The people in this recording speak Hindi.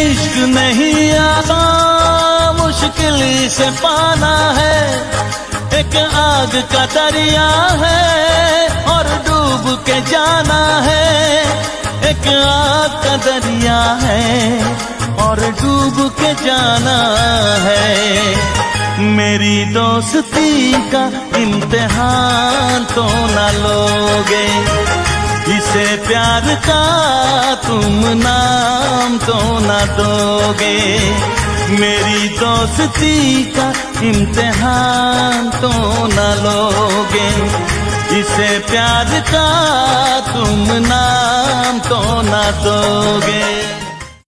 इश्क नहीं आता, मुश्किल से पाना है। एक आग का दरिया है और डूब के जाना है। एक आग का दरिया है और डूब के जाना है। मेरी दोस्ती का इम्तिहान तो न लोगे। इसे प्यार का तुम तो न दोगे। मेरी दोस्ती का इम्तिहान तो न लोगे। इसे प्यार का तुम नाम तो न दोगे।